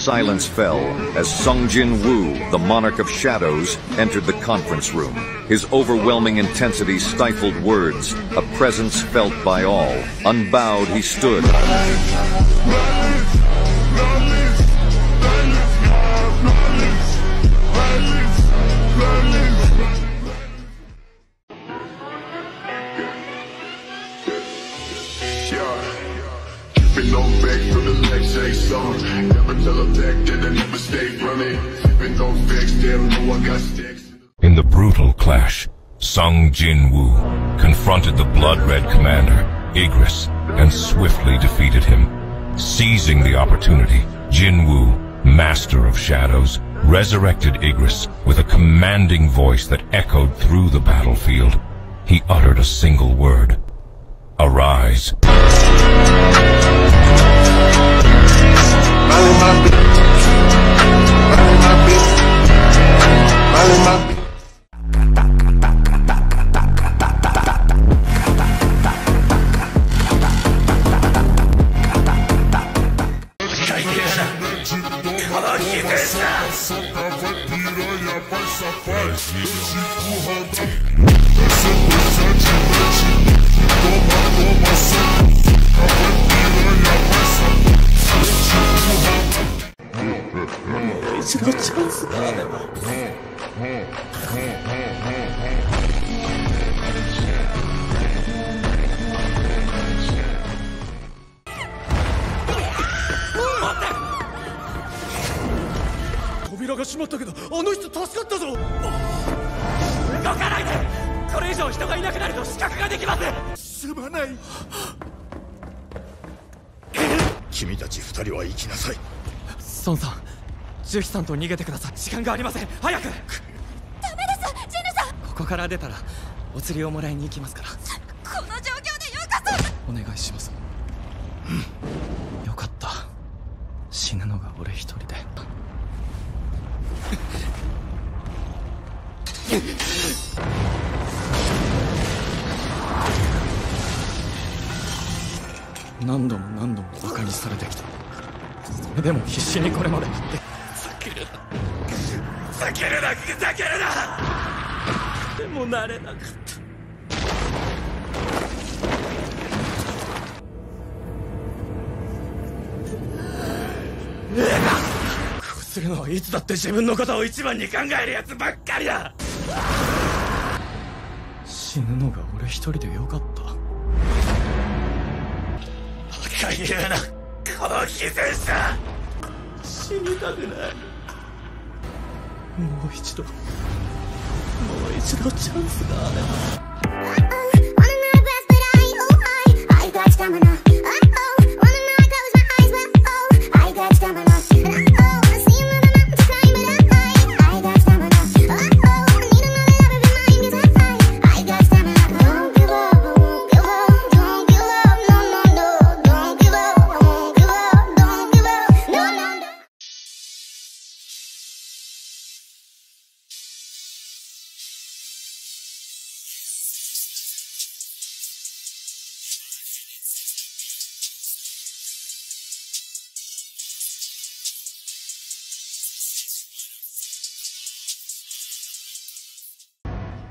silence fell as Jin Wu, the monarch of shadows, entered the conference room. His overwhelming intensity stifled words, a presence felt by all. Unbowed he stood. Sipping on back from the Never tell a that I never stay running. Sipping on facts, damn I got sticks. In the brutal clash, Sung Jin Woo confronted the blood red commander, Igris, and swiftly defeated him. Seizing the opportunity, Jin Woo, master of shadows, resurrected Igris with a commanding voice that echoed through the battlefield. He uttered a single word. Arise. チャンスだがまったけどあの人助かったぞ動かないでこれ以上人がいなくなると死角ができますまない君たち二人は行きなさい孫さんジュヒさんと逃げてください時間がありません早くダメですジェヌさんここから出たらお釣りをもらいに行きますからこの状況でよかこそお願いしますうんよかった死ぬのが俺一人で何度も何度もバカにされてきたそれでも必死にこれまでやってけるなふざけるなでもなれなかったうするのはいつだって自分のことを一番に考えるやつばっかりだ死ぬのが俺一人でよかったバカ言うなこの偽善者死にたくないもう一度もう一度チャンスがあれば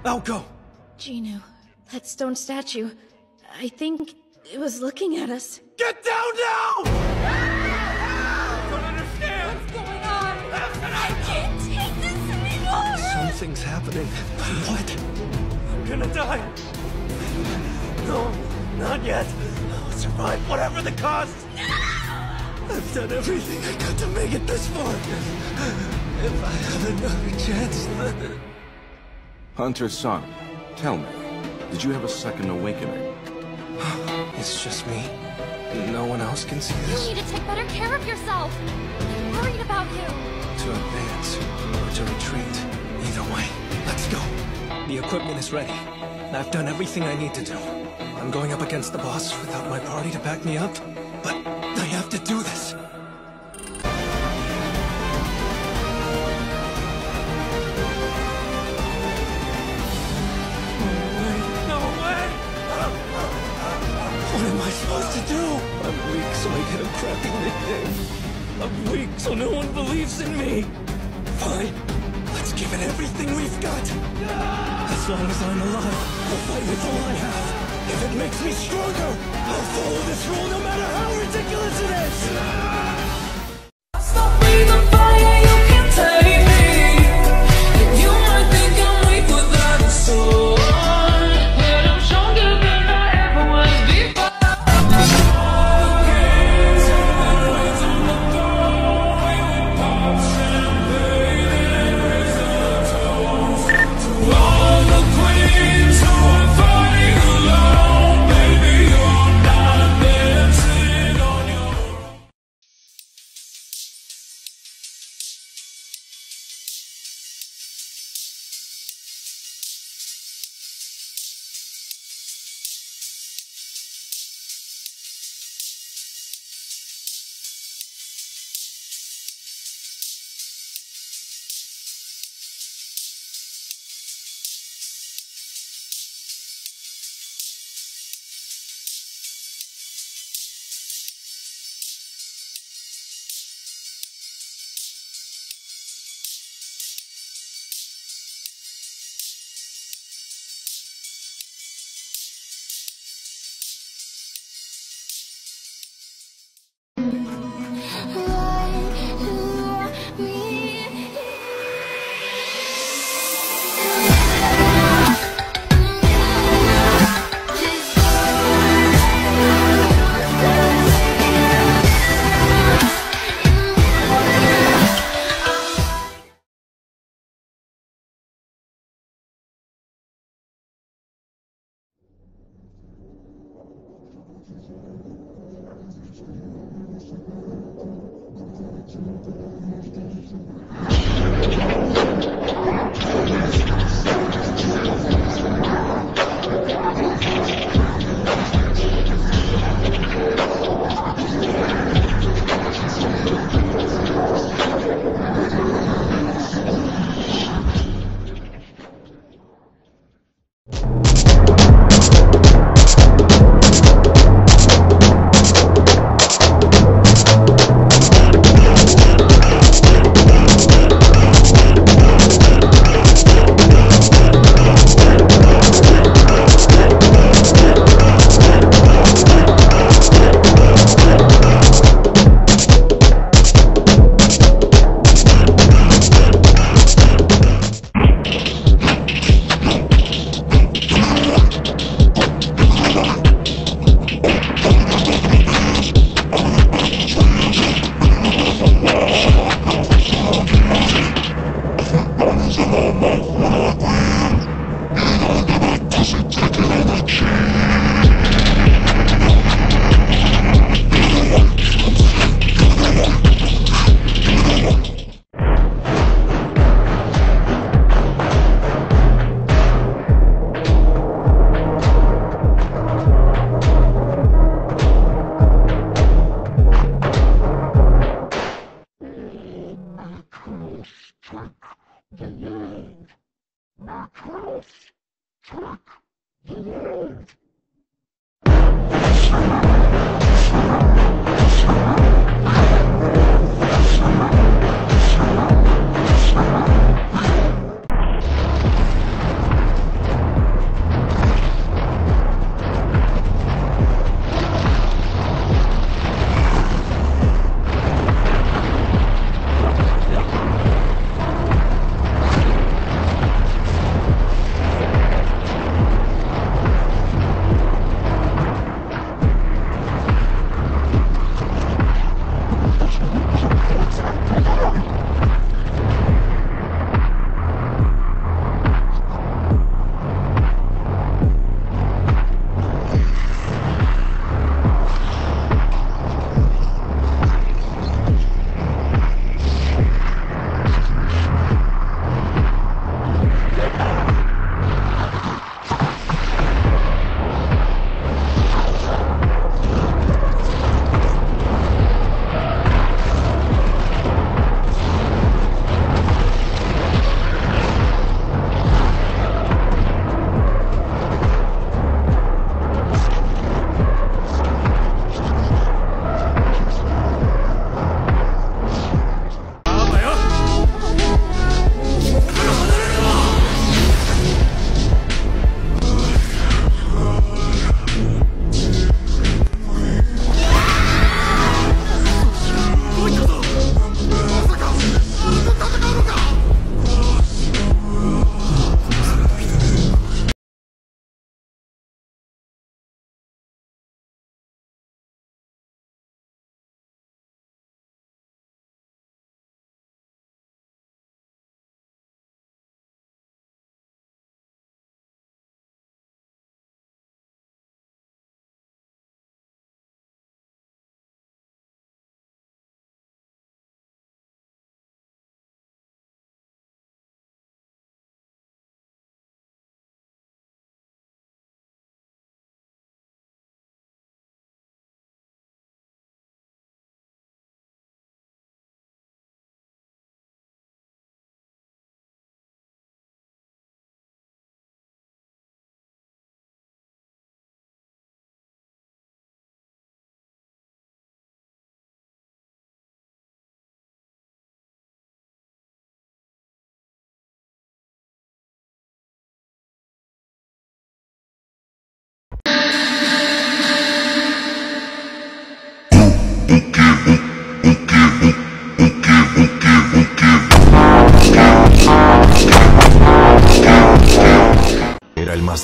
Elko! Genu, that stone statue, I think it was looking at us. Get down now! Something's happening. What? I'm gonna die. No, not yet. I'll survive whatever the cost. No! I've done everything I could to make it this far. If I have another chance... Hunter Son, tell me, did you have a second awakening? it's just me. No one else can see this. You need to take better care of yourself. I'm worried about you. To advance or to retreat. Either way, let's go. The equipment is ready. I've done everything I need to do. I'm going up against the boss without my party to back me up, but to do. I'm weak, so I get a crappy nickname. I'm weak, so no one believes in me. Fine. Let's give it everything we've got. As long as I'm alive, I'll fight with all I have. If it makes me stronger, I'll follow this rule no matter how ridiculous it is.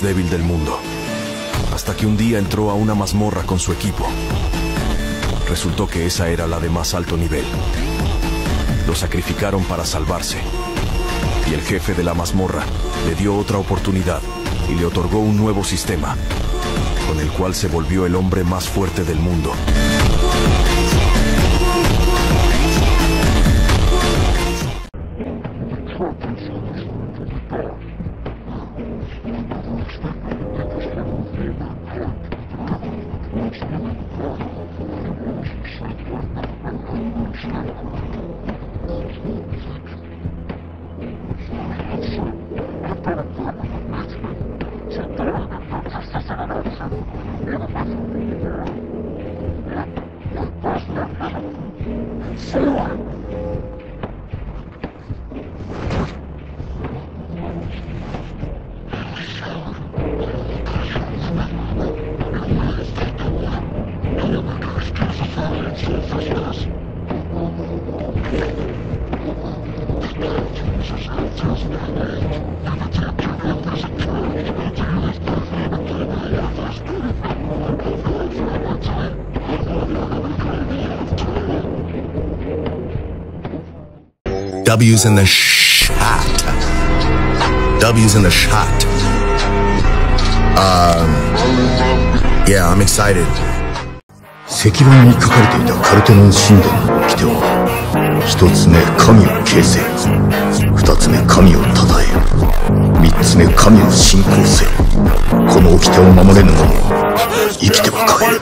débil del mundo. Hasta que un día entró a una mazmorra con su equipo. Resultó que esa era la de más alto nivel. Lo sacrificaron para salvarse. Y el jefe de la mazmorra le dio otra oportunidad y le otorgó un nuevo sistema, con el cual se volvió el hombre más fuerte del mundo. 等等我 W's in the shot. W's in the shot. Um, yeah, I'm excited. 石板に書かれていたカルテノン神殿の掟は一つ目神を形成二つ目神を称え三つ目神を信仰せこの掟を守れぬ者は生きては帰る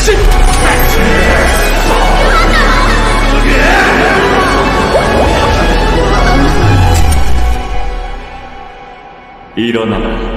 しいらない